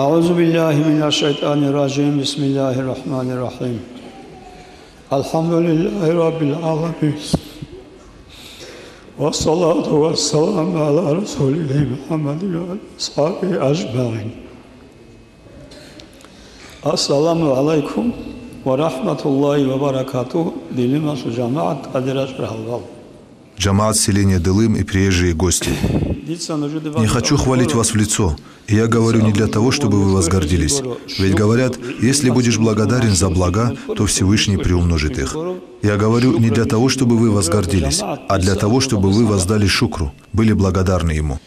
Euzu billahi mineşşeytanirracim. Bismillahirrahmanirrahim. Elhamdülillahi rabbil alamin. Ve salatu ve selam ala Resulihi Muhammed ve sahibi ecmaîn. Assalamu aleykum ve rahmetullahi ve barakatuh. Dilima su cemaat Kadir Halval. Cemaat Selenia Dılım i priježi gosti. Не хочу хвалить вас в лицо. И я говорю не для того, чтобы вы возгордились. Ведь говорят, если будешь благодарен за блага, то Всевышний приумножит их. Я говорю не для того, чтобы вы возгордились, а для того, чтобы вы воздали шукру, были благодарны ему.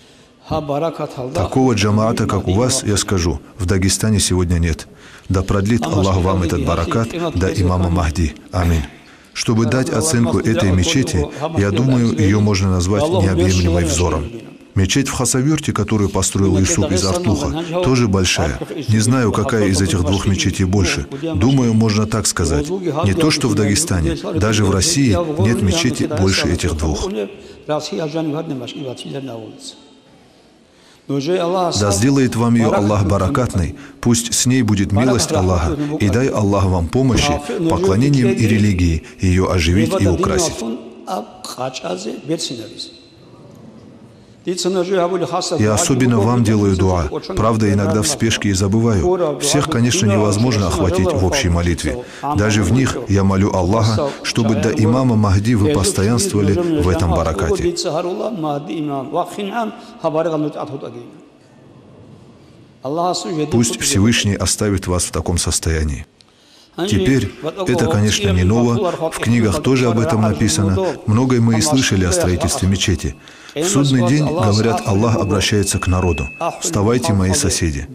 Такого джамаата, как у вас, я скажу, в Дагестане сегодня нет. Да продлит Аллах вам этот баракат до имама Махди. Аминь. Чтобы дать оценку этой мечети, я думаю, ее можно назвать необъемлемой взором. Мечеть в Хасавюрте, которую построил Юсуп из Артуха, тоже большая. Не знаю, какая из этих двух мечетей больше. Думаю, можно так сказать. Не то, что в Дагестане, даже в России нет мечети больше этих двух. Да сделает вам ее Аллах баракатной, пусть с ней будет милость Аллаха, и дай Аллах вам помощи поклонением и религии, ее оживить и украсить. И особенно вам делаю дуа. Правда, иногда в спешке и забываю. Всех, конечно, невозможно охватить в общей молитве. Даже в них я молю Аллаха, чтобы до имама Махди вы постоянствовали в этом баракате. Пусть Всевышний оставит вас в таком состоянии. Теперь, это, конечно, не ново, в книгах тоже об этом написано, многое мы и слышали о строительстве мечети. В судный день, говорят, Аллах обращается к народу. «Вставайте, мои соседи».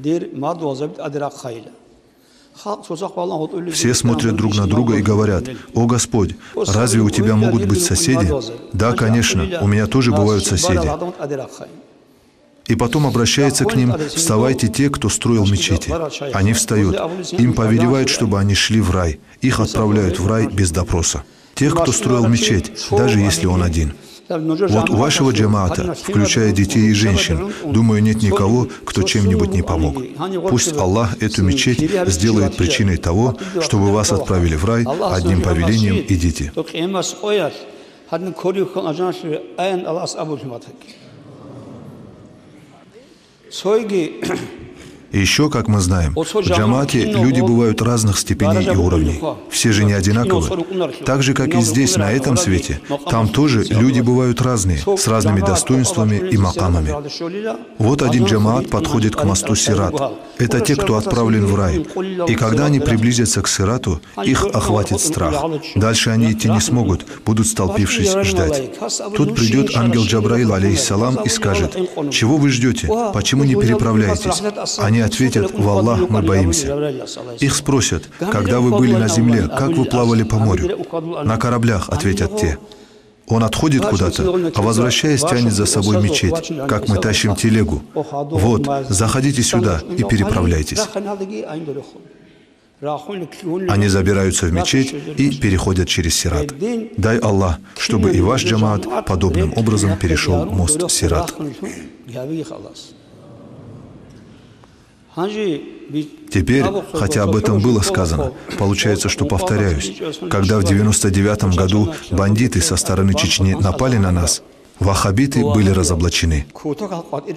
Все смотрят друг на друга и говорят, «О Господь, разве у Тебя могут быть соседи?» «Да, конечно, у меня тоже бывают соседи». И потом обращается к ним, «Вставайте те, кто строил мечети». Они встают. Им повелевают, чтобы они шли в рай. Их отправляют в рай без допроса. Тех, кто строил мечеть, даже если он один. Вот у вашего джамаата, включая детей и женщин, думаю, нет никого, кто чем-нибудь не помог. Пусть Аллах эту мечеть сделает причиной того, чтобы вас отправили в рай одним повелением «идите». 소액이 И еще, как мы знаем, в джамате люди бывают разных степеней и уровней. Все же не одинаковы. Так же, как и здесь, на этом свете, там тоже люди бывают разные, с разными достоинствами и макамами. Вот один джамаат подходит к мосту Сират. Это те, кто отправлен в рай. И когда они приблизятся к Сирату, их охватит страх. Дальше они идти не смогут, будут столпившись ждать. Тут придет ангел Джабраил, алейхиссалам, и скажет, «Чего вы ждете? Почему не переправляетесь?» Они ответят, «В Аллах мы боимся». Их спросят, «Когда вы были на земле, как вы плавали по морю?» «На кораблях», ответят те. Он отходит куда-то, а возвращаясь, тянет за собой мечеть, как мы тащим телегу. Вот, заходите сюда и переправляйтесь. Они забираются в мечеть и переходят через Сират. Дай Аллах, чтобы и ваш джамаат подобным образом перешел мост Сират. Теперь, хотя об этом было сказано, получается, что повторяюсь. Когда в 99 году бандиты со стороны Чечни напали на нас, Ваххабиты были разоблачены.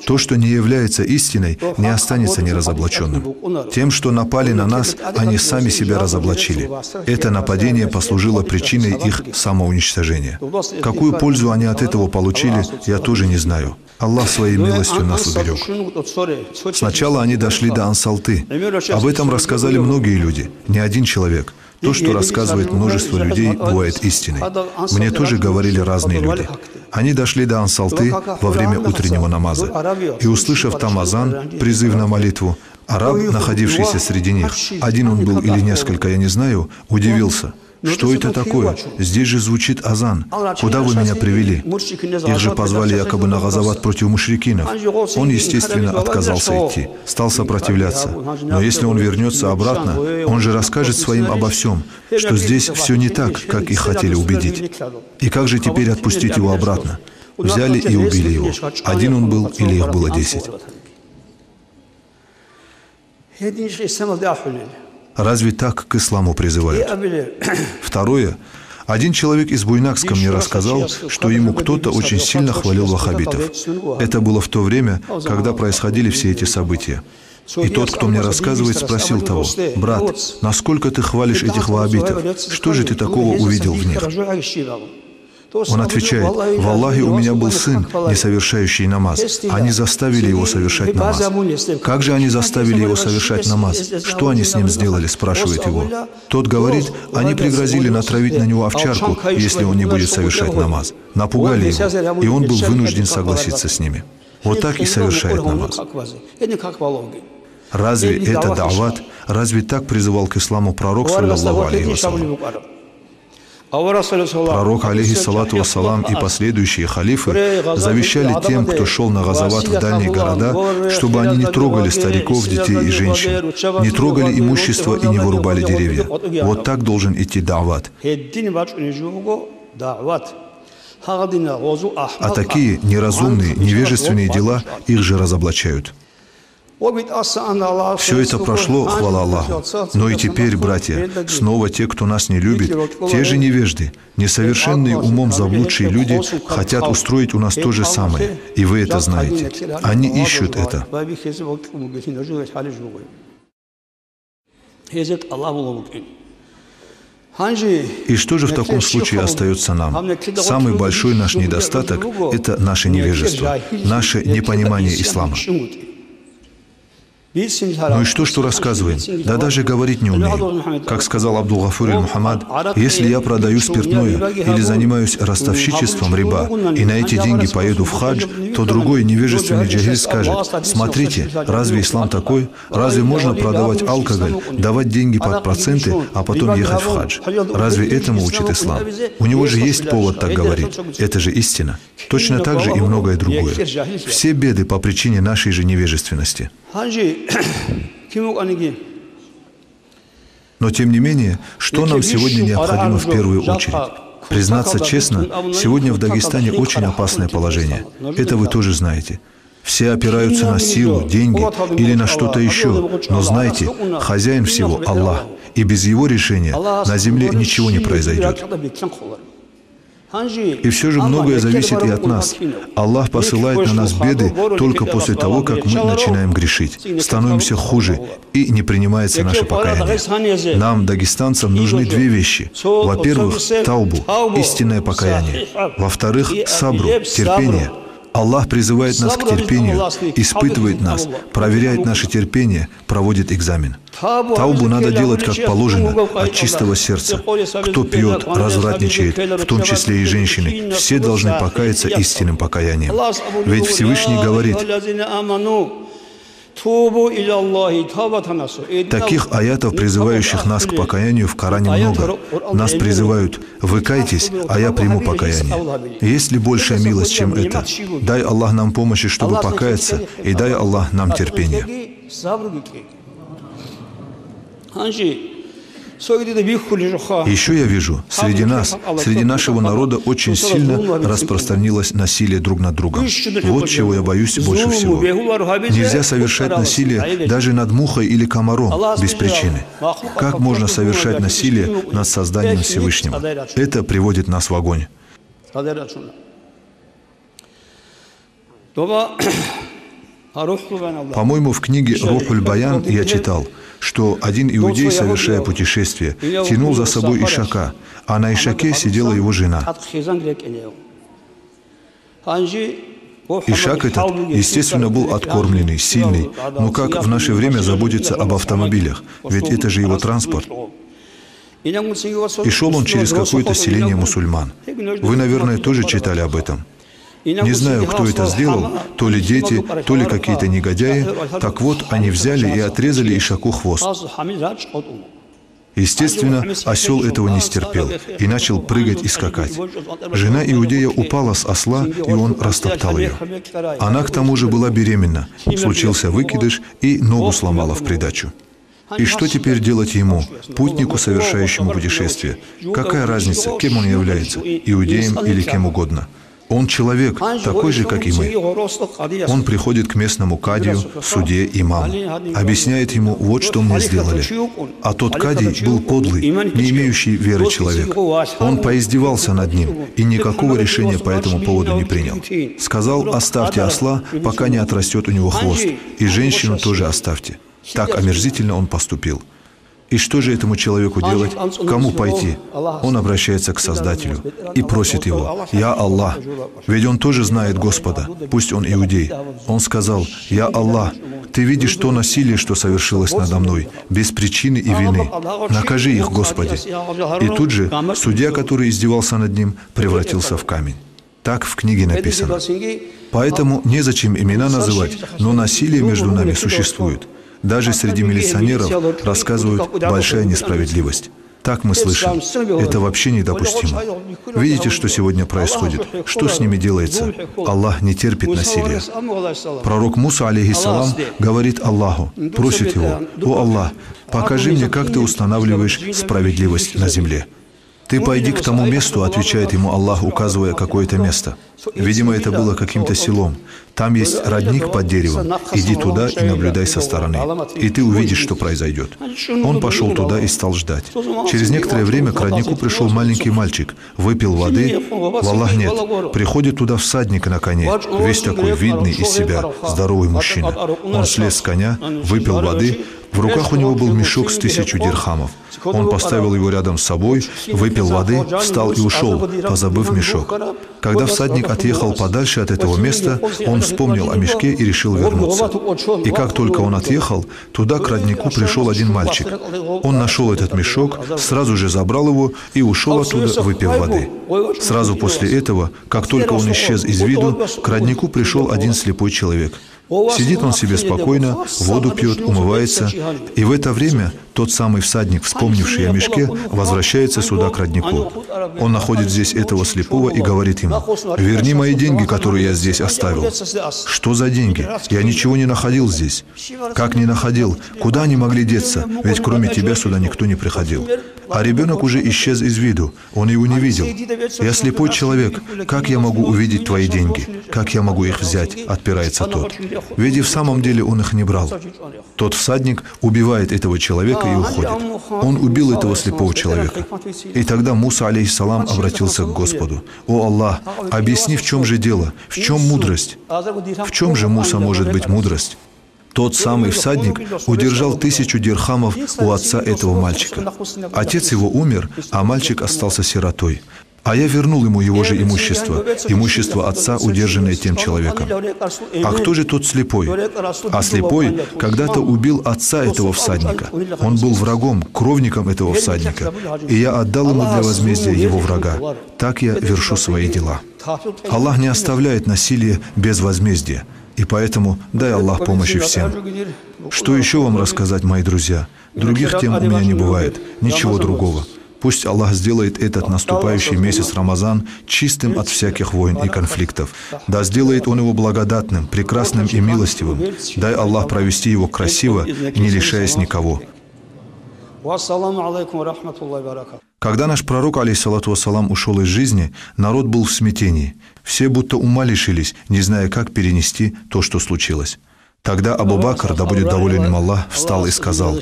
То, что не является истиной, не останется неразоблаченным. Тем, что напали на нас, они сами себя разоблачили. Это нападение послужило причиной их самоуничтожения. Какую пользу они от этого получили, я тоже не знаю. Аллах своей милостью нас уберег. Сначала они дошли до Ансалты. Об этом рассказали многие люди, не один человек. То, что рассказывает множество людей, бывает истиной. Мне тоже говорили разные люди. Они дошли до Ансалты во время утреннего намаза. И, услышав там азан, призыв на молитву, араб, находившийся среди них, один он был или несколько, я не знаю, удивился – что это такое? Здесь же звучит азан. Куда вы меня привели? Их же позвали якобы на газоват против мушрикинов. Он, естественно, отказался идти, стал сопротивляться. Но если он вернется обратно, он же расскажет своим обо всем, что здесь все не так, как их хотели убедить. И как же теперь отпустить его обратно? Взяли и убили его. Один он был или их было десять. Разве так к исламу призывают? Второе. Один человек из Буйнакска мне рассказал, что ему кто-то очень сильно хвалил ваххабитов. Это было в то время, когда происходили все эти события. И тот, кто мне рассказывает, спросил того, «Брат, насколько ты хвалишь этих ваххабитов? Что же ты такого увидел в них?» Он отвечает, «В Аллахе у меня был сын, не совершающий намаз. Они заставили его совершать намаз». «Как же они заставили его совершать намаз? Что они с ним сделали?» – спрашивает его. Тот говорит, «Они пригрозили натравить на него овчарку, если он не будет совершать намаз. Напугали его, и он был вынужден согласиться с ними». Вот так и совершает намаз. Разве это дават? Разве так призывал к исламу пророк, саллиллаху алейхи вассалам? Пророк, алейхиссалату вассалам, и последующие халифы завещали тем, кто шел на газават в дальние города, чтобы они не трогали стариков, детей и женщин, не трогали имущество и не вырубали деревья. Вот так должен идти дават. А такие неразумные, невежественные дела их же разоблачают. Все это прошло, хвала Аллаху. Но и теперь, братья, снова те, кто нас не любит, те же невежды, несовершенные умом заблудшие люди, хотят устроить у нас то же самое. И вы это знаете. Они ищут это. И что же в таком случае остается нам? Самый большой наш недостаток – это наше невежество, наше непонимание ислама. Ну и что, что рассказываем? Да даже говорить не умеем. Как сказал Абдул-Гафур Мухаммад, если я продаю спиртное или занимаюсь ростовщичеством риба, и на эти деньги поеду в хадж, то другой невежественный джагиль скажет, смотрите, разве ислам такой? Разве можно продавать алкоголь, давать деньги под проценты, а потом ехать в хадж? Разве этому учит ислам? У него же есть повод так говорить. Это же истина. Точно так же и многое другое. Все беды по причине нашей же невежественности. Но тем не менее, что нам сегодня необходимо в первую очередь? Признаться честно, сегодня в Дагестане очень опасное положение. Это вы тоже знаете. Все опираются на силу, деньги или на что-то еще. Но знайте, хозяин всего – Аллах. И без его решения на земле ничего не произойдет. И все же многое зависит и от нас. Аллах посылает на нас беды только после того, как мы начинаем грешить, становимся хуже и не принимается наше покаяние. Нам, дагестанцам, нужны две вещи. Во-первых, таубу, истинное покаяние. Во-вторых, сабру, терпение – Аллах призывает нас к терпению, испытывает нас, проверяет наше терпение, проводит экзамен. Таубу надо делать как положено, от чистого сердца. Кто пьет, развратничает, в том числе и женщины, все должны покаяться истинным покаянием. Ведь Всевышний говорит, Таких аятов, призывающих нас к покаянию, в Коране много. Нас призывают «Вы кайтесь, а я приму покаяние». Есть ли большая милость, чем это? Дай Аллах нам помощи, чтобы покаяться, и дай Аллах нам терпение. Еще я вижу, среди нас, среди нашего народа очень сильно распространилось насилие друг над другом. Вот чего я боюсь больше всего. Нельзя совершать насилие даже над мухой или комаром без причины. Как можно совершать насилие над созданием Всевышнего? Это приводит нас в огонь. По-моему, в книге «Рухуль Баян» я читал, что один иудей, совершая путешествие, тянул за собой Ишака, а на Ишаке сидела его жена. Ишак этот, естественно, был откормленный, сильный, но как в наше время заботиться об автомобилях, ведь это же его транспорт. И шел он через какое-то селение мусульман. Вы, наверное, тоже читали об этом. Не знаю, кто это сделал, то ли дети, то ли какие-то негодяи. Так вот, они взяли и отрезали Ишаку хвост. Естественно, осел этого не стерпел и начал прыгать и скакать. Жена Иудея упала с осла, и он растоптал ее. Она к тому же была беременна. Случился выкидыш, и ногу сломала в придачу. И что теперь делать ему, путнику, совершающему путешествие? Какая разница, кем он является, иудеем или кем угодно? Он человек, такой же, как и мы. Он приходит к местному кадию, судье, имаму, объясняет ему, вот что мне сделали. А тот кадий был подлый, не имеющий веры человек. Он поиздевался над ним и никакого решения по этому поводу не принял. Сказал, оставьте осла, пока не отрастет у него хвост, и женщину тоже оставьте. Так омерзительно он поступил. И что же этому человеку делать? Кому пойти? Он обращается к Создателю и просит его, «Я Аллах». Ведь он тоже знает Господа, пусть он иудей. Он сказал, «Я Аллах, ты видишь то насилие, что совершилось надо мной, без причины и вины. Накажи их, Господи». И тут же судья, который издевался над ним, превратился в камень. Так в книге написано. Поэтому незачем имена называть, но насилие между нами существует. Даже среди милиционеров рассказывают большая несправедливость. Так мы слышим. Это вообще недопустимо. Видите, что сегодня происходит? Что с ними делается? Аллах не терпит насилия. Пророк Муса, алейхиссалам, говорит Аллаху, просит его, «О Аллах, покажи мне, как ты устанавливаешь справедливость на земле». «Ты пойди к тому месту», — отвечает ему Аллах, указывая какое-то место. Видимо, это было каким-то селом. Там есть родник под деревом. Иди туда и наблюдай со стороны. И ты увидишь, что произойдет. Он пошел туда и стал ждать. Через некоторое время к роднику пришел маленький мальчик, выпил воды. В Аллах нет. Приходит туда всадник на коне, весь такой видный из себя, здоровый мужчина. Он слез с коня, выпил воды, в руках у него был мешок с тысячу дирхамов. Он поставил его рядом с собой, выпил воды, встал и ушел, позабыв мешок. Когда всадник отъехал подальше от этого места, он вспомнил о мешке и решил вернуться. И как только он отъехал, туда к роднику пришел один мальчик. Он нашел этот мешок, сразу же забрал его и ушел оттуда, выпив воды. Сразу после этого, как только он исчез из виду, к роднику пришел один слепой человек. Сидит он себе спокойно, воду пьет, умывается, и в это время тот самый всадник, вспомнивший о мешке, возвращается сюда к роднику. Он находит здесь этого слепого и говорит ему, «Верни мои деньги, которые я здесь оставил». «Что за деньги? Я ничего не находил здесь». «Как не находил? Куда они могли деться? Ведь кроме тебя сюда никто не приходил». А ребенок уже исчез из виду, он его не видел. «Я слепой человек, как я могу увидеть твои деньги? Как я могу их взять?» – отпирается тот. Ведь и в самом деле он их не брал. Тот всадник убивает этого человека и уходит. Он убил этого слепого человека. И тогда Муса, алейхиссалам, обратился к Господу. «О Аллах, объясни, в чем же дело? В чем мудрость? В чем же, Муса, может быть мудрость?» Тот самый всадник удержал тысячу дирхамов у отца этого мальчика. Отец его умер, а мальчик остался сиротой. А я вернул ему его же имущество, имущество отца, удержанное тем человеком. А кто же тот слепой? А слепой когда-то убил отца этого всадника. Он был врагом, кровником этого всадника. И я отдал ему для возмездия его врага. Так я вершу свои дела. Аллах не оставляет насилие без возмездия. И поэтому дай Аллах помощи всем. Что еще вам рассказать, мои друзья? Других тем у меня не бывает. Ничего другого. Пусть Аллах сделает этот наступающий месяц Рамазан чистым от всяких войн и конфликтов. Да сделает Он его благодатным, прекрасным и милостивым. Дай Аллах провести его красиво, не лишаясь никого. Когда наш пророк, алейхиссалату вассалам, ушел из жизни, народ был в смятении. Все будто ума лишились, не зная, как перенести то, что случилось. Тогда Абу Бакр, да будет доволен им Аллах, встал и сказал,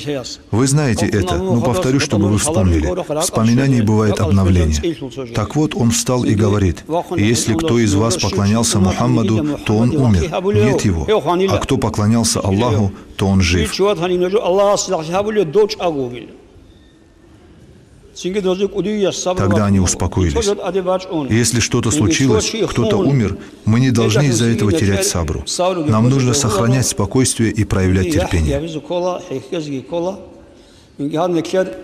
«Вы знаете это, но повторю, чтобы вы вспомнили. В вспоминании бывает обновление». Так вот, он встал и говорит, «Если кто из вас поклонялся Мухаммаду, то он умер. Нет его. А кто поклонялся Аллаху, то он жив». Тогда они успокоились. Если что-то случилось, кто-то умер, мы не должны из-за этого терять сабру. Нам нужно сохранять спокойствие и проявлять терпение.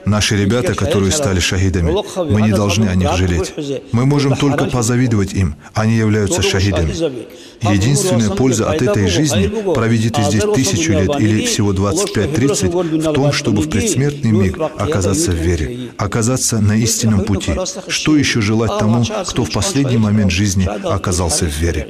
Наши ребята, которые стали шахидами, мы не должны о них жалеть. Мы можем только позавидовать им. Они являются шахидами. Единственная польза от этой жизни, проведи ты здесь тысячу лет или всего 25-30, в том, чтобы в предсмертный миг оказаться в вере, оказаться на истинном пути. Что еще желать тому, кто в последний момент жизни оказался в вере?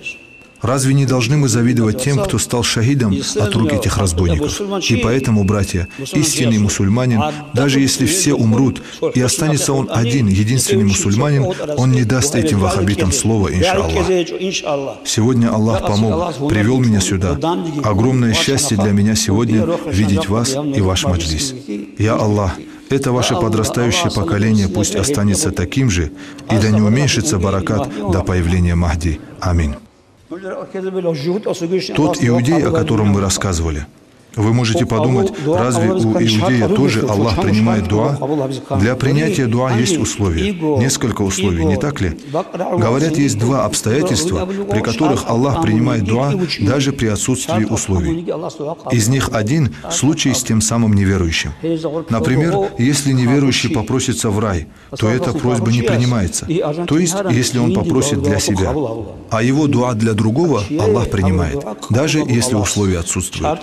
Разве не должны мы завидовать тем, кто стал шахидом от рук этих разбойников? И поэтому, братья, истинный мусульманин, даже если все умрут, и останется он один, единственный мусульманин, он не даст этим ваххабитам слова, иншаллах. Сегодня Аллах помог, привел меня сюда. Огромное счастье для меня сегодня видеть вас и ваш маджлис. Я Аллах, это ваше подрастающее поколение пусть останется таким же, и да не уменьшится баракат до появления Махди. Аминь. Тот иудей, о котором мы рассказывали, вы можете подумать, разве у иудея тоже Аллах принимает дуа? Для принятия дуа есть условия. Несколько условий, не так ли? Говорят, есть два обстоятельства, при которых Аллах принимает дуа даже при отсутствии условий. Из них один – случай с тем самым неверующим. Например, если неверующий попросится в рай, то эта просьба не принимается. То есть, если он попросит для себя. А его дуа для другого Аллах принимает, даже если условия отсутствуют.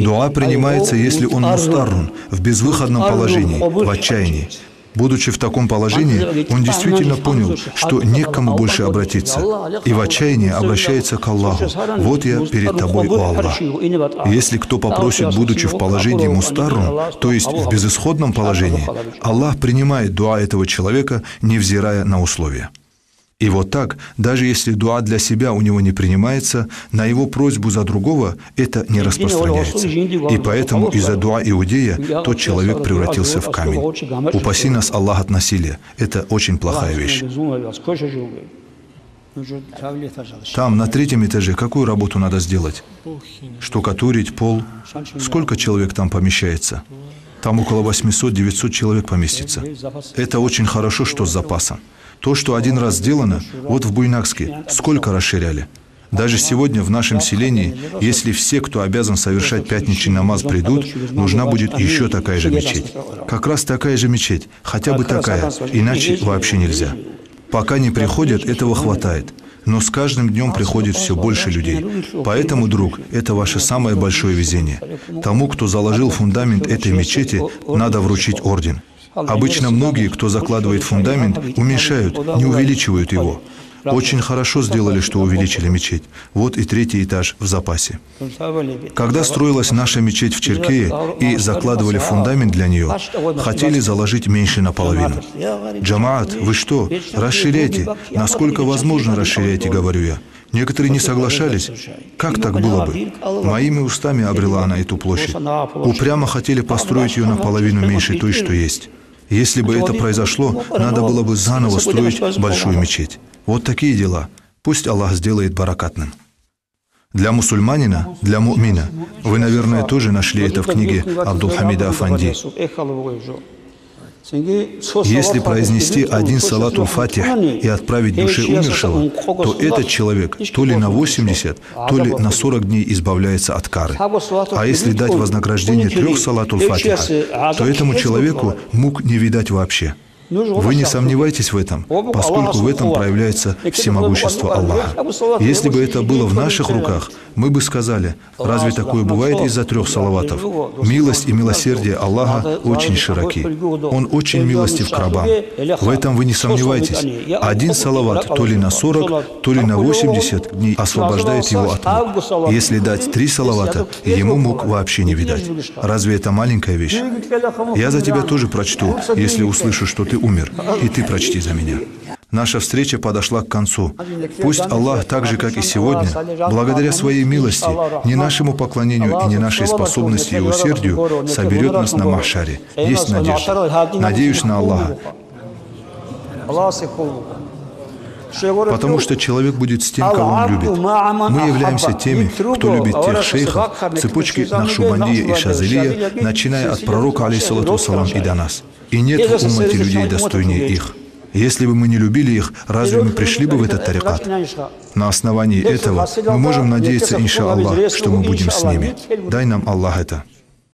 Дуа принимается, если он мустаррун, в безвыходном положении, в отчаянии. Будучи в таком положении, он действительно понял, что не к кому больше обратиться, и в отчаянии обращается к Аллаху. «Вот я перед тобой, о Аллах». Если кто попросит, будучи в положении мустаррун, то есть в безысходном положении, Аллах принимает дуа этого человека, невзирая на условия. И вот так, даже если дуа для себя у него не принимается, на его просьбу за другого это не распространяется. И поэтому из-за дуа иудея тот человек превратился в камень. Упаси нас Аллах от насилия. Это очень плохая вещь. Там, на третьем этаже, какую работу надо сделать? Штукатурить, пол. Сколько человек там помещается? Там около 800-900 человек поместится. Это очень хорошо, что с запасом. То, что один раз сделано, вот в Буйнакске, сколько расширяли. Даже сегодня в нашем селении, если все, кто обязан совершать пятничный намаз, придут, нужна будет еще такая же мечеть. Как раз такая же мечеть, хотя бы такая, иначе вообще нельзя. Пока не приходят, этого хватает. Но с каждым днем приходит все больше людей. Поэтому, друг, это ваше самое большое везение. Тому, кто заложил фундамент этой мечети, надо вручить орден. Обычно многие, кто закладывает фундамент, уменьшают, не увеличивают его. Очень хорошо сделали, что увеличили мечеть. Вот и третий этаж в запасе. Когда строилась наша мечеть в Черкее и закладывали фундамент для нее, хотели заложить меньше наполовину. Джамаат, вы что? Расширяйте. Насколько возможно расширяйте, говорю я. Некоторые не соглашались. Как так было бы? Моими устами обрела она эту площадь. Упрямо хотели построить ее наполовину меньше той, что есть. Если бы это произошло, надо было бы заново строить большую мечеть. Вот такие дела. Пусть Аллах сделает баракатным. Для мусульманина, для мумина, вы, наверное, тоже нашли это в книге Абдулхамида Афанди. Если произнести один салату фатих и отправить душе умершего, то этот человек то ли на 80, то ли на 40 дней избавляется от кары. А если дать вознаграждение трех салату фатиха, то этому человеку мук не видать вообще. Вы не сомневайтесь в этом, поскольку в этом проявляется всемогущество Аллаха. Если бы это было в наших руках, мы бы сказали, разве такое бывает из-за трех салаватов? Милость и милосердие Аллаха очень широки. Он очень милостив к рабам. В этом вы не сомневайтесь. Один салават то ли на 40, то ли на 80 дней освобождает его от мук. Если дать три салавата, ему мук вообще не видать. Разве это маленькая вещь? Я за тебя тоже прочту, если услышу, что ты умер, и ты прочти за меня. Наша встреча подошла к концу. Пусть Аллах, так же, как и сегодня, благодаря своей милости, не нашему поклонению и не нашей способности и усердию, соберет нас на Махшаре. Есть надежда. Надеюсь на Аллаха. Потому что человек будет с тем, кого он любит. Мы являемся теми, кто любит тех шейхов, цепочки Нахшубандия и Шазелия, начиная от пророка, алейсалату салам, и до нас. И нет в уммате людей достойнее их. Если бы мы не любили их, разве мы пришли бы в этот тарикат? На основании этого мы можем надеяться, инша Аллах, что мы будем с ними. Дай нам Аллах это.